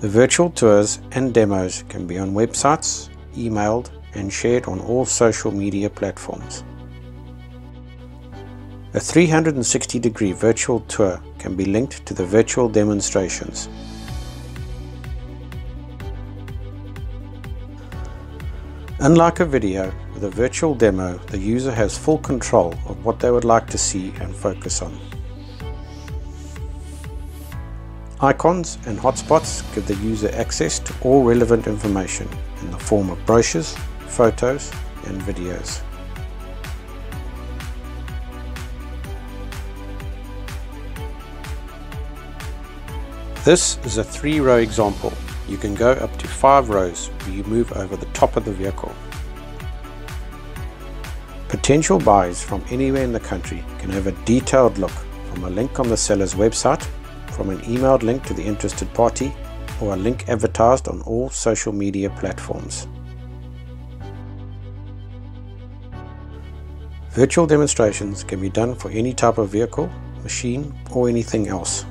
The virtual tours and demos can be on websites, emailed and shared on all social media platforms. A 360 degree virtual tour can be linked to the virtual demonstrations. Unlike a video, with a virtual demo, the user has full control of what they would like to see and focus on. Icons and hotspots give the user access to all relevant information in the form of brochures, photos and videos. This is a three row example. You can go up to five rows where you move over the top of the vehicle. Potential buyers from anywhere in the country can have a detailed look from a link on the seller's website, from an emailed link to the interested party, or a link advertised on all social media platforms. Virtual demonstrations can be done for any type of vehicle, machine or anything else.